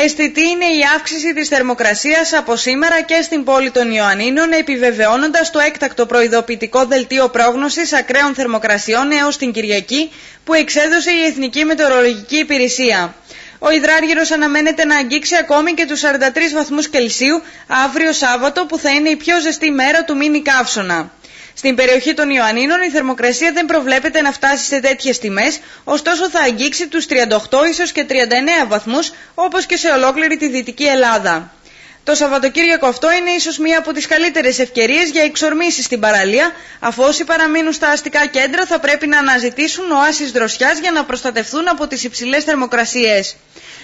Αισθητή είναι η αύξηση της θερμοκρασίας από σήμερα και στην πόλη των Ιωαννίνων, επιβεβαιώνοντας το έκτακτο προειδοποιητικό δελτίο πρόγνωσης ακραίων θερμοκρασιών έως την Κυριακή που εξέδωσε η Εθνική Μετεωρολογική Υπηρεσία. Ο υδράργυρος αναμένεται να αγγίξει ακόμη και τους 43 βαθμούς Κελσίου αύριο Σάββατο που θα είναι η πιο ζεστή μέρα του μήνυ καύσωνα. Στην περιοχή των Ιωαννίνων η θερμοκρασία δεν προβλέπεται να φτάσει σε τέτοιες τιμές, ωστόσο θα αγγίξει τους 38 ίσως και 39 βαθμούς, όπως και σε ολόκληρη τη Δυτική Ελλάδα. Το Σαββατοκύριακο αυτό είναι ίσως μία από τις καλύτερες ευκαιρίες για εξορμήσεις στην παραλία, αφού όσοι παραμείνουν στα αστικά κέντρα θα πρέπει να αναζητήσουν οάσεις δροσιάς για να προστατευτούν από τις υψηλές θερμοκρασίες.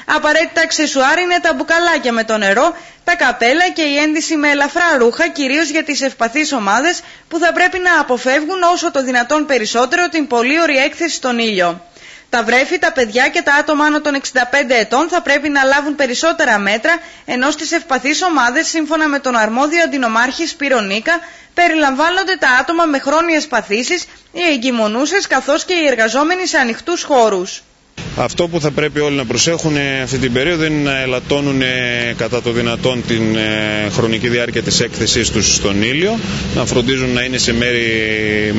Απαραίτητα αξεσουάρ είναι τα μπουκαλάκια με το νερό, τα καπέλα και η ένδυση με ελαφρά ρούχα, κυρίως για τις ευπαθείς ομάδες που θα πρέπει να αποφεύγουν όσο το δυνατόν περισσότερο την πολύωρη έκθεση στον ήλιο. Τα βρέφη, τα παιδιά και τα άτομα άνω των 65 ετών θα πρέπει να λάβουν περισσότερα μέτρα, ενώ στις ευπαθείς ομάδες, σύμφωνα με τον αρμόδιο αντινομάρχη Σπύρο Νίκα, περιλαμβάνονται τα άτομα με χρόνιες παθήσεις, οι εγκυμονούσες καθώς και οι εργαζόμενοι σε ανοιχτούς χώρους. Αυτό που θα πρέπει όλοι να προσέχουν αυτή την περίοδο είναι να ελαττώνουν κατά το δυνατόν την ε, χρονική διάρκεια της έκθεσής τους στον ήλιο, να φροντίζουν να είναι σε μέρη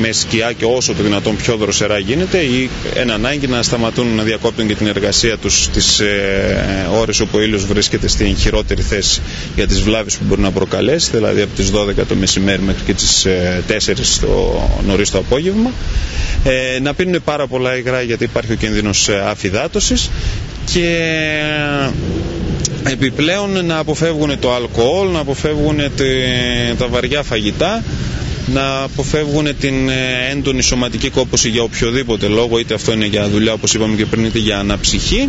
με σκιά και όσο το δυνατόν πιο δροσερά γίνεται ή εν ανάγκη να σταματούν να διακόπτουν και την εργασία τους στις ε, ώρες όπου ο ήλιος βρίσκεται στην χειρότερη θέση για τις βλάβες που μπορεί να προκαλέσει, δηλαδή από τις 12 το μεσημέρι μέχρι και τις 4 ε, το νωρίς το απόγευμα. Ε, να πίνουν πάρα πολλά υγρά γιατί υπάρχει ο κίνδυνος αφυδάτωσης και επιπλέον να αποφεύγουν το αλκοόλ, να αποφεύγουν τα βαριά φαγητά, να αποφεύγουν την ε, έντονη σωματική κόπωση για οποιοδήποτε λόγο, είτε αυτό είναι για δουλειά όπως είπαμε και πριν, είτε για αναψυχή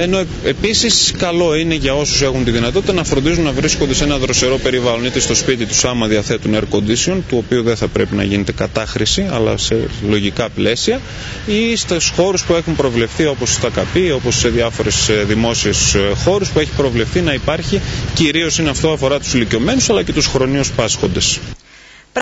ενώ επίσης καλό είναι για όσους έχουν τη δυνατότητα να φροντίζουν να βρίσκονται σε ένα δροσερό περιβάλλον, είτε στο σπίτι τους άμα διαθέτουν air condition, του οποίου δεν θα πρέπει να γίνεται κατάχρηση, αλλά σε λογικά πλαίσια, ή στους χώρους που έχουν προβλεφθεί, όπως στα ΚΑΠΗ, όπως σε διάφορες δημόσιες χώρους που έχει προβλεφθεί να υπάρχει, κυρίως είναι αυτό αφορά τους ηλικιωμένους αλλά και τους χρονίου πάσχοντες.